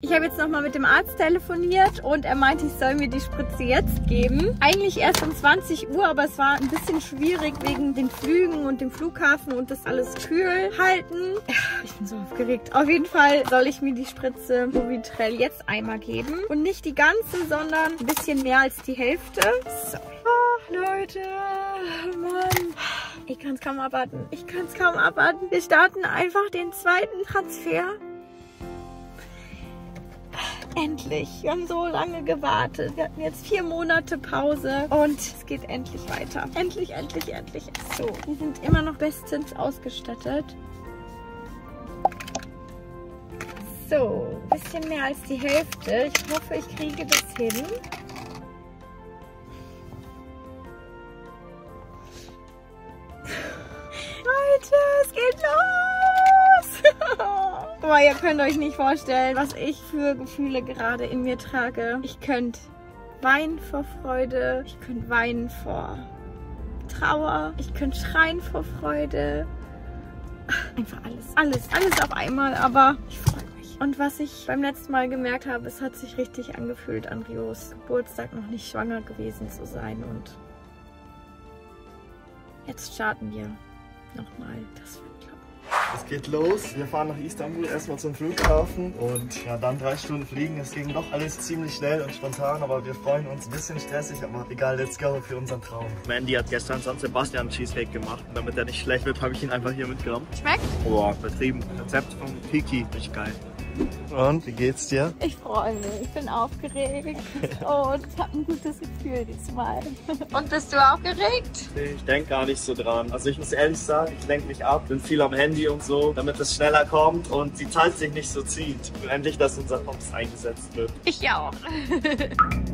Ich habe jetzt nochmal mit dem Arzt telefoniert und er meinte, ich soll mir die Spritze jetzt geben. Eigentlich erst um 20 Uhr, aber es war ein bisschen schwierig wegen den Flügen und dem Flughafen und das alles kühl halten. Ich bin so aufgeregt. Auf jeden Fall soll ich mir die Spritze Movitrell jetzt einmal geben. Und nicht die ganze, sondern ein bisschen mehr als die Hälfte. So. Oh, Leute, Mann. Ich kann es kaum abwarten. Ich kann es kaum abwarten. Wir starten einfach den zweiten Transfer. Endlich. Wir haben so lange gewartet. Wir hatten jetzt vier Monate Pause und es geht endlich weiter. Endlich, endlich, endlich. So, wir sind immer noch bestens ausgestattet. So, ein bisschen mehr als die Hälfte. Ich hoffe, ich kriege das hin. Leute, es geht los! Boah, ihr könnt euch nicht vorstellen, was ich für Gefühle gerade in mir trage. Ich könnte weinen vor Freude, ich könnte weinen vor Trauer, ich könnte schreien vor Freude. Einfach alles, alles, alles auf einmal, aber ich freue mich. Und was ich beim letzten Mal gemerkt habe, es hat sich richtig angefühlt, an Rios Geburtstag noch nicht schwanger gewesen zu sein. Und jetzt starten wir nochmal. Das wird klappen. Es geht los. Wir fahren nach Istanbul erstmal zum Flughafen und ja, dann drei Stunden fliegen. Es ging doch alles ziemlich schnell und spontan, aber wir freuen uns ein bisschen stressig, aber egal, let's go für unseren Traum. Mandy hat gestern San Sebastian Cheesecake gemacht und damit er nicht schlecht wird, habe ich ihn einfach hier mitgenommen. Schmeckt? Boah, vertrieben. Rezept von Kiki, richtig geil. Und wie geht's dir? Ich freue mich, ich bin aufgeregt und habe ein gutes Gefühl diesmal. Und bist du aufgeregt? Ich denke gar nicht so dran. Also ich muss ehrlich sagen, ich lenke mich ab, bin viel am Handy und so, damit es schneller kommt und die Zeit sich nicht so zieht. Und endlich, dass unser Pops eingesetzt wird. Ich auch.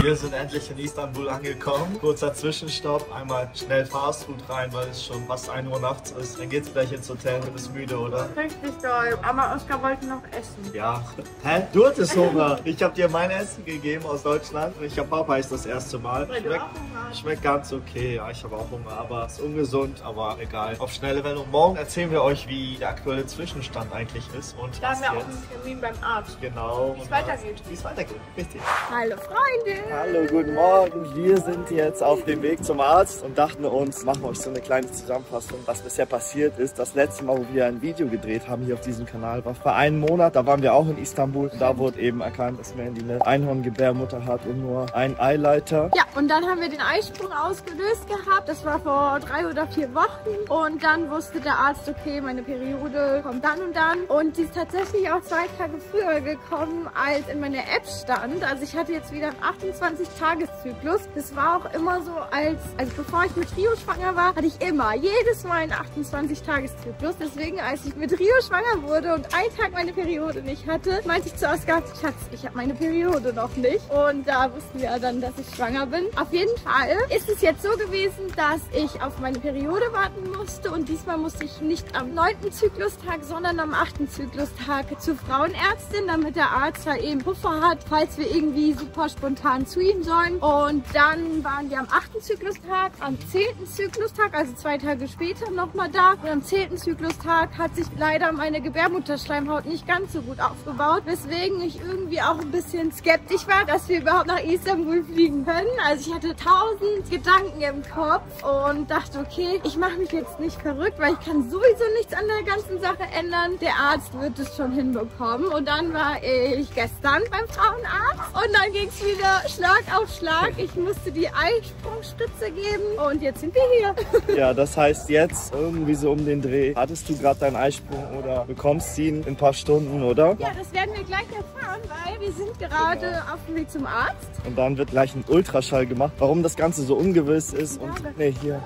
Wir sind endlich in Istanbul angekommen. Kurzer Zwischenstopp, einmal schnell Fastfood rein, weil es schon fast 1 Uhr nachts ist. Dann geht's gleich ins Hotel, du bist müde, oder? Richtig toll. Aber Oskar wollte noch essen. Ja. Hä? Du hattest Hunger. Ich habe dir mein Essen gegeben aus Deutschland und ich habe Popeyes das erste Mal. Weil Schmeckt, auch schmeckt ganz okay. Ja, ich habe auch Hunger, aber ist ungesund, aber egal. Auf schnelle Welle. Und morgen erzählen wir euch, wie der aktuelle Zwischenstand eigentlich ist und Da haben wir auch jetzt. einen Termin beim Arzt. Genau. Wie es weitergeht. Wie es weitergeht, richtig. Hallo Freunde. Hallo, guten Morgen. Wir sind jetzt auf dem Weg zum Arzt und dachten uns, machen wir euch so eine kleine Zusammenfassung, was bisher passiert ist. Das letzte Mal, wo wir ein Video gedreht haben hier auf diesem Kanal, war vor einem Monat. Da waren wir auch in Istanbul. Da wurde eben erkannt, dass Mandy eine Einhorngebärmutter hat und nur ein Eileiter. Ja, und dann haben wir den Eisprung ausgelöst gehabt. Das war vor drei oder vier Wochen. Und dann wusste der Arzt, okay, meine Periode kommt dann und dann. Und die ist tatsächlich auch zwei Tage früher gekommen, als in meiner App stand. Also ich hatte jetzt wieder am 28. 24-Tages-Zyklus. Das war auch immer so als, also bevor ich mit Rio schwanger war, hatte ich immer jedes Mal einen 28-Tageszyklus. Deswegen, als ich mit Rio schwanger wurde und einen Tag meine Periode nicht hatte, meinte ich zu Oskar, Schatz, ich habe meine Periode noch nicht. Und da wussten wir dann, dass ich schwanger bin. Auf jeden Fall ist es jetzt so gewesen, dass ich auf meine Periode warten musste und diesmal musste ich nicht am 9. Zyklustag, sondern am 8. Zyklustag zur Frauenärztin, damit der Arzt halt eben Puffer hat, falls wir irgendwie super spontan zu ihm sollen. Und dann waren wir am 8. Zyklustag, am 10. Zyklustag, also zwei Tage später nochmal da. Und am 10. Zyklustag hat sich leider meine Gebärmutterschleimhaut nicht ganz so gut aufgebaut, weswegen ich irgendwie auch ein bisschen skeptisch war, dass wir überhaupt nach Istanbul fliegen können. Also ich hatte tausend Gedanken im Kopf und dachte, okay, ich mache mich jetzt nicht verrückt, weil ich kann sowieso nichts an der ganzen Sache ändern. Der Arzt wird es schon hinbekommen. Und dann war ich gestern beim Frauenarzt und dann ging es wieder Schlag auf Schlag. Ich musste die Eisprungspritze geben und jetzt sind wir hier. Ja, das heißt jetzt irgendwie so um den Dreh. Hattest du gerade deinen Eisprung oder bekommst ihn in ein paar Stunden, oder? Ja, das werden wir gleich erfahren, weil wir sind gerade auf dem Weg zum Arzt. Und dann wird gleich ein Ultraschall gemacht. Warum das Ganze so ungewiss ist und nee, hier.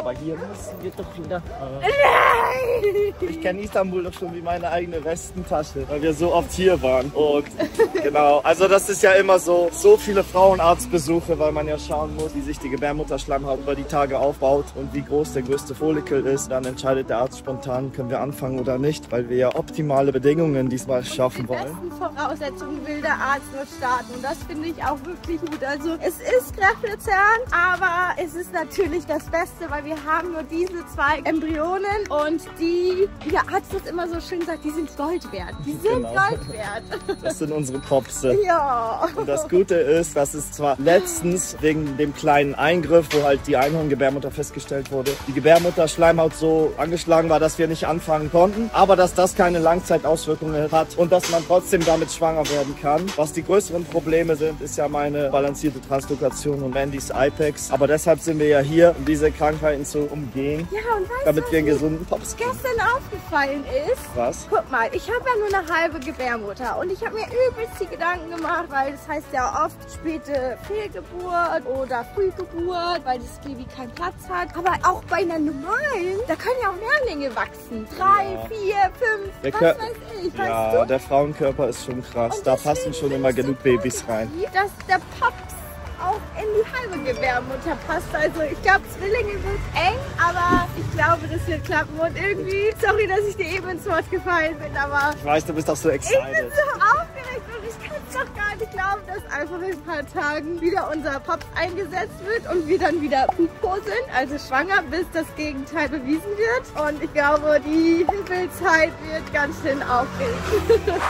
Aber hier müssen wir doch wieder. Ich kenne Istanbul doch schon wie meine eigene Westentasche, weil wir so oft hier waren. Und genau, also das ist ja immer so, so viele Frauenarztbesuche, weil man ja schauen muss, wie sich die Gebärmutterschleimhaut über die Tage aufbaut und wie groß der größte Follikel ist. Dann entscheidet der Arzt spontan, können wir anfangen oder nicht, weil wir ja optimale Bedingungen diesmal schaffen Die wollen. besten Voraussetzungen will der Arzt nur starten und das finde ich auch wirklich gut. Also es ist kräftezehrend, aber es ist natürlich das Beste, weil wir haben nur diese zwei Embryonen und die, wie der Arzt das immer so schön sagt, die sind Gold wert. Die sind Genau. Gold wert. Das sind unsere Popse. ja. Und das Gute ist, dass es zwar letztens wegen dem kleinen Eingriff, wo halt die Einhorngebärmutter festgestellt wurde, die Gebärmutterschleimhaut so angeschlagen war, dass wir nicht anfangen konnten, aber dass das keine Langzeitauswirkungen hat und dass man trotzdem damit schwanger werden kann. Was die größeren Probleme sind, ist ja meine balancierte Translokation und Mandys IPEX. Aber deshalb sind wir ja hier, um diese Krankheiten zu umgehen, Ja, und weißt damit wir einen was gesunden Pops kriegen. gestern aufgefallen ist? Was? Guck mal, ich habe ja nur eine halbe Gebärmutter und ich habe mir übelst die Gedanken gemacht, weil das heißt ja oft späte Fehlgeburt oder Frühgeburt, weil das Baby keinen Platz hat. Aber auch bei einer normalen, da können ja auch Mehrlinge wachsen. Drei, Ja. vier, fünf, Der was Kör- weiß ich, weißt Ja, du? der Frauenkörper ist schon krass. Und Da passen schon immer so genug Babys rein. Dass der Pops auch in die halbe Gebärmutter passt. Also ich glaube, Zwillinge wird eng, aber ich glaube, das wird klappen. Und irgendwie, sorry, dass ich dir eben ins Wort gefallen bin, aber Ich weiß, du bist doch so ich bin excited. so aufgeregt und ich kann es doch gar nicht glauben, dass einfach in ein paar Tagen wieder unser Pops eingesetzt wird und wir dann wieder Pupo sind, also schwanger, bis das Gegenteil bewiesen wird. Und ich glaube, die Himmelzeit wird ganz schön aufregend.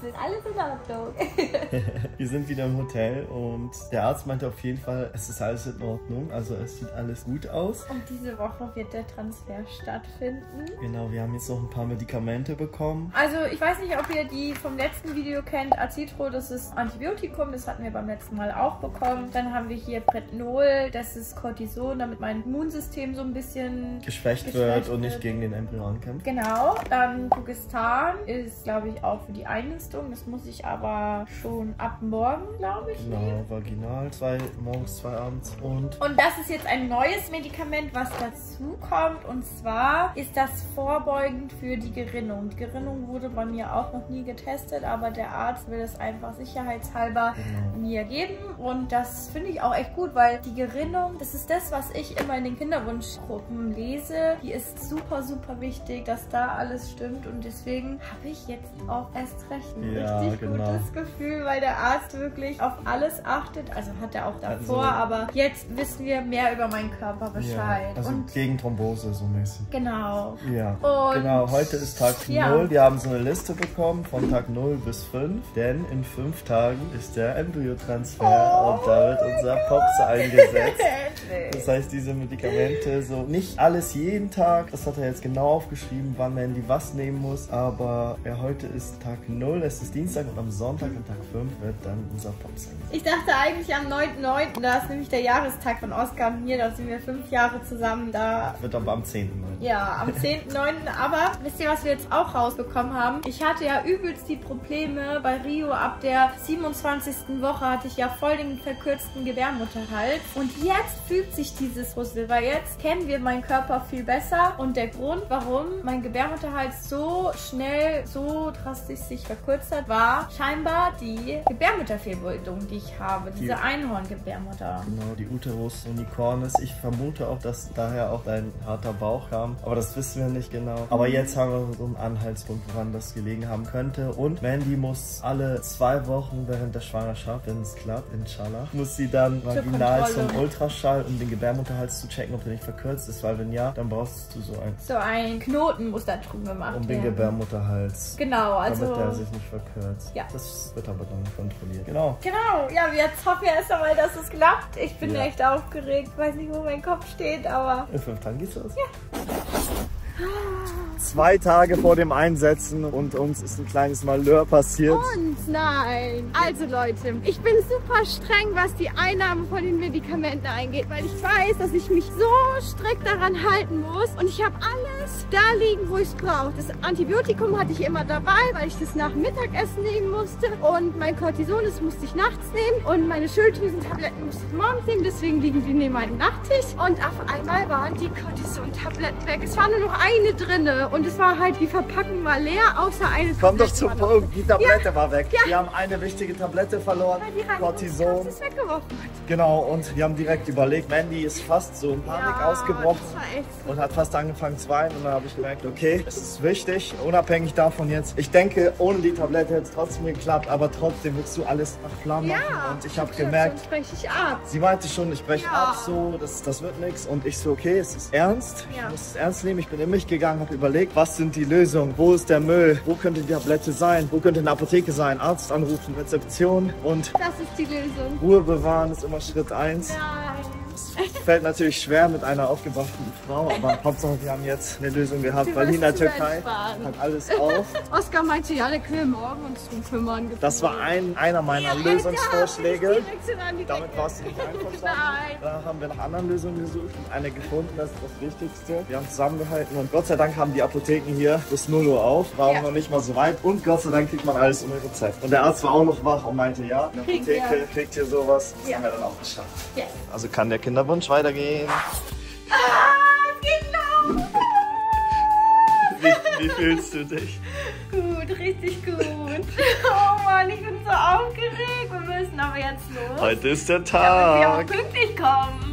Es ist alles in Ordnung. Wir sind wieder im Hotel und der Arzt meinte auf jeden Fall, es ist alles in Ordnung. Also es sieht alles gut aus. Und diese Woche wird der Transfer stattfinden. Genau, wir haben jetzt noch ein paar Medikamente bekommen. Also ich weiß nicht, ob ihr die vom letzten Video kennt. Acitro, das ist Antibiotikum, das hatten wir beim letzten Mal auch bekommen. Dann haben wir hier Prednol, das ist Cortison, damit mein Immunsystem so ein bisschen... Geschwächt, Geschwächt wird und nicht gegen den Embryo ankämpft. Genau, dann Kugistan ist, glaube ich, auch für die Einnistung. Das muss ich aber schon ab morgen, glaube ich, nehmen. Genau, vaginal, zwei morgens, zwei abends. Und Und das ist jetzt ein neues Medikament, was dazu kommt. Und zwar ist das vorbeugend für die Gerinnung. Die Gerinnung wurde bei mir auch noch nie getestet, aber der Arzt will es einfach sicherheitshalber genau. mir geben. Und das finde ich auch echt gut, weil die Gerinnung, das ist das, was ich immer in den Kinderwunschgruppen lese. Die ist super, super wichtig, dass da alles stimmt. Und deswegen habe ich jetzt auch erst recht ein Ja, richtig genau. gutes Gefühl, weil der Arzt wirklich auf alles achtet. Also hat er auch davor, Also- aber jetzt wissen wir mehr über meinen Körper Bescheid. Ja, also Und gegen Thrombose so mäßig. genau. Ja, Und- genau. Heute ist Tag Ja. 0. Wir haben so eine Liste bekommen von Tag 0 bis 5. Denn in 5 Tagen ist der Embryotransfer Oh und da wird unser Pops eingesetzt. Das heißt, diese Medikamente, so nicht alles jeden Tag, das hat er jetzt genau aufgeschrieben, wann Mandy was nehmen muss, aber ja, heute ist Tag 0, es ist Dienstag und am Sonntag, an Tag 5, wird dann unser Pops eingesetzt. Ich dachte eigentlich am 9.9., da ist nämlich der Jahrestag von Oskar und mir, da sind wir fünf Jahre zusammen da. Wird aber am 10. Mai. Ja, am 10.9. Aber wisst ihr, was wir jetzt auch rausbekommen haben? Ich hatte ja übelst die Probleme bei Rio ab der 27. Woche hatte ich ja voll den verkürzten Gebärmutterhals. Und jetzt fügt sich dieses Puzzle, weil jetzt kennen wir meinen Körper viel besser. Und der Grund, warum mein Gebärmutterhals so schnell, so drastisch sich verkürzt hat, war scheinbar die Gebärmutterfehlbildung, die ich habe. Diese Die- Einhorngebärmutter. Genau, die Uterus unicornis. Ich vermute auch, dass daher auch dein harter Bauch kam. Aber das wissen wir nicht genau. Aber jetzt haben wir so einen Anhaltspunkt, woran das gelegen haben könnte. Und Mandy muss alle zwei Wochen während der Schwangerschaft, wenn es klappt, inshallah, muss sie dann vaginal zum Ultraschall, um den Gebärmutterhals zu checken, ob der nicht verkürzt ist. Weil wenn ja, dann brauchst du so ein, So ein Knoten muss da drum gemacht um den werden. Gebärmutterhals. Genau, also. damit der sich nicht verkürzt. Ja. Das wird aber dann kontrolliert. Genau. Genau, ja, jetzt hoffen wir erst einmal, dass es klappt. Ich bin Ja. echt aufgeregt, weiß nicht, wo mein Kopf steht, aber. In fünf Tagen geht's los. Zwei Tage vor dem Einsetzen und uns ist ein kleines Malheur passiert. Und nein. Also Leute, ich bin super streng, was die Einnahme von den Medikamenten eingeht, weil ich weiß, dass ich mich so strikt daran halten muss. Und ich habe alles da liegen, wo ich es brauche. Das Antibiotikum hatte ich immer dabei, weil ich das nach Mittagessen nehmen musste. Und mein Cortison, das musste ich nachts nehmen. Und meine Schilddrüsentabletten musste ich morgens nehmen, deswegen liegen die neben meinem Nachttisch. Und auf einmal waren die Cortison-Tabletten weg. Es war nur noch eine drinne. und es war halt, die Verpackung war leer, außer eine Komm doch zum Punkt. Die Tablette war weg. Ja. Wir haben eine wichtige Tablette verloren. Cortison. Ist weggeworfen. Genau, und wir haben direkt überlegt, Mandy ist fast so in Panik Ja, ausgebrochen. und hat fast angefangen zu weinen und dann habe ich gemerkt, okay, es ist wichtig, unabhängig davon jetzt. Ich denke, ohne die Tablette hätte es trotzdem geklappt, aber trotzdem willst du alles nach Flammen machen Ja, und ich habe gemerkt, sonst breche ich ab. sie meinte schon, ich breche Ja. ab so, das, das wird nichts und ich so, okay, es ist ernst, Ja. ich muss es ernst nehmen, ich bin in mich gegangen, habe überlegt, was sind die Lösungen, wo ist der Müll, wo könnte die Tablette sein, wo könnte eine Apotheke sein, Arzt anrufen, Rezeption und Das ist die Lösung. Ruhe bewahren ist immer Schritt eins. Nein. Fällt natürlich schwer mit einer aufgebrachten Frau, aber Hauptsache wir haben jetzt eine Lösung gehabt, zu Türkei hat alles auf. Oskar meinte, ja, der können wir morgen uns drum kümmern. Das war ein, einer meiner Lösungsvorschläge. Damit warst du nicht einverstanden. Danach haben wir nach anderen Lösungen gesucht und eine gefunden, das ist das Wichtigste. Wir haben zusammengehalten und Gott sei Dank haben die Apotheken hier bis 0 Uhr auf, war auch Ja. noch nicht mal so weit und Gott sei Dank kriegt man alles ohne Rezept. Und der Arzt war auch noch wach und meinte, ja, eine Apotheke kriegt hier sowas. Das Ja. haben wir dann auch geschafft. Yes. Also kann der Kinderwunsch weitergehen. Ah, genau. Wie, wie fühlst du dich? Gut, richtig gut. Oh Mann, ich bin so aufgeregt. Wir müssen aber jetzt los. Heute ist der Damit wir auch Tag. pünktlich kommen.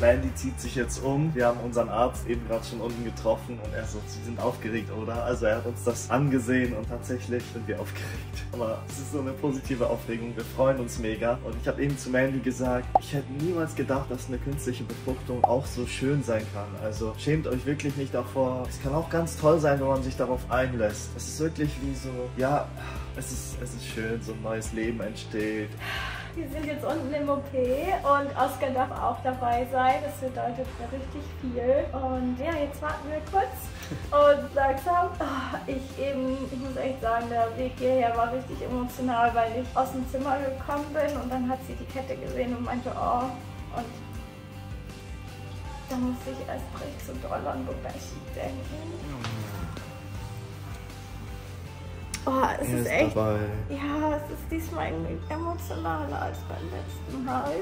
Mandy zieht sich jetzt um. Wir haben unseren Arzt eben gerade schon unten getroffen und er so, Sie sind aufgeregt, oder? Also er hat uns das angesehen und tatsächlich sind wir aufgeregt. Aber es ist so eine positive Aufregung. Wir freuen uns mega. Und ich habe eben zu Mandy gesagt, ich hätte niemals gedacht, dass eine künstliche Befruchtung auch so schön sein kann. Also schämt euch wirklich nicht davor. Es kann auch ganz toll sein, wenn man sich darauf einlässt. Es ist wirklich wie so, ja, es ist, es ist schön, so ein neues Leben entsteht. Wir sind jetzt unten im OP und Oskar darf auch dabei sein. Das bedeutet mir richtig viel. Und ja, jetzt warten wir kurz und langsam. Ah, Ich eben, ich muss echt sagen, der Weg hierher war richtig emotional, weil ich aus dem Zimmer gekommen bin und dann hat sie die Kette gesehen und meinte, oh. Und da musste ich erst recht so doll an Bobashi denken. Oh, es ist echt. dabei. Ja, es ist diesmal emotionaler als beim letzten Mal.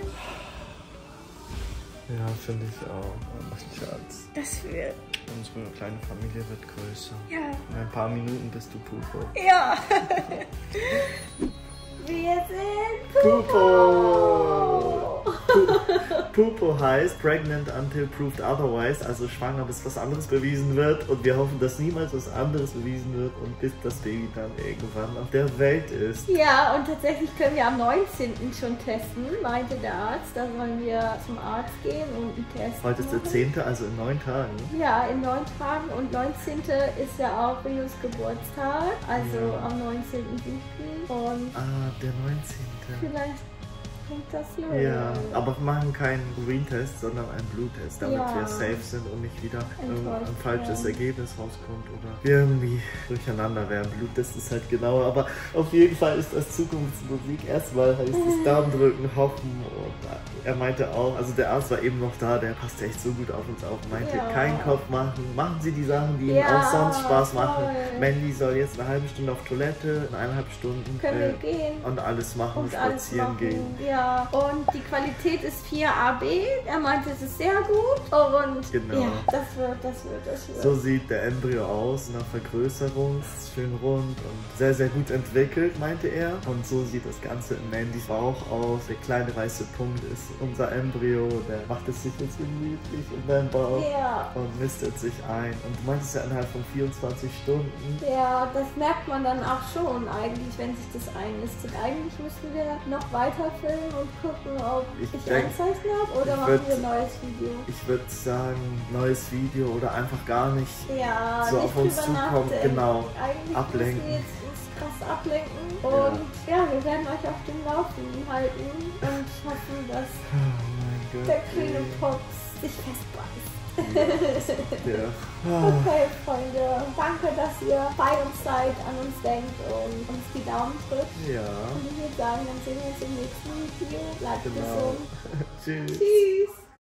Ja, finde ich auch. Oh, Schatz. Das wird. Unsere kleine Familie wird größer. Ja. In ein paar Minuten bist du Pupo. Ja. Wir sind Pupo! Pupo heißt Pregnant Until Proved Otherwise, also schwanger bis was anderes bewiesen wird. Und wir hoffen, dass niemals was anderes bewiesen wird und bis das Baby dann irgendwann auf der Welt ist. Ja, und tatsächlich können wir am 19. schon testen, meinte der Arzt. Da sollen wir zum Arzt gehen und einen Test Heute ist der machen. 10., also in neun Tagen. Ja, in neun Tagen und 19. ist ja auch Rios Geburtstag, also Ja. am 19.07. Und Ah, der 19. vielleicht los. Ja, aber wir machen keinen Urin-Test, sondern einen Bluttest, damit Ja. wir safe sind und nicht wieder ein falsches. Ergebnis rauskommt oder irgendwie durcheinander werden. Bluttest ist halt genauer, aber auf jeden Fall ist das Zukunftsmusik. Erstmal heißt es Darmdrücken, hoffen und er meinte auch, also der Arzt war eben noch da, der passt echt so gut auf uns auf, meinte, Ja. keinen Kopf machen, machen Sie die Sachen, die Ihnen Ja, auch sonst Spaß machen. voll. Mandy soll jetzt eine halbe Stunde auf Toilette, in eineinhalb Stunden äh, gehen? und alles machen, und alles spazieren machen. gehen. Ja, und die Qualität ist 4AB. Er meinte, es ist sehr gut. Und Genau. ja, das wird, das wird, das wird. So sieht der Embryo aus nach Vergrößerung. Ist schön rund und sehr, sehr gut entwickelt, meinte er. Und so sieht das Ganze in Mandys Bauch aus. Der kleine weiße Punkt ist unser Embryo. Der macht es sich jetzt gemütlich in deinem Bauch ja. und mistet sich ein. Und du meintest ja innerhalb von 24 Stunden. Ja, das merkt man dann auch schon eigentlich, wenn sich das einlistet. Eigentlich müssten wir noch weiter filmen und gucken, ob Ich ich, denk- Anzeichen habe oder ich machen würd- wir ein neues Video. Ich würde sagen, neues Video oder einfach gar nicht. Ja, so nicht auf uns zukommen, genau. Eigentlich Ablenken. jetzt uns krass ablenken. Und ja. wir werden euch auf dem Laufenden halten und hoffen, dass Oh der ey. Pox sich festbeißt. Ja. Okay, Freunde. Danke, dass ihr bei uns seid, an uns denkt und uns die Daumen drückt. Ja, Und ich würde sagen, dann sehen wir uns im nächsten Video. Bleibt genau. gesund. Tschüss. Tschüss.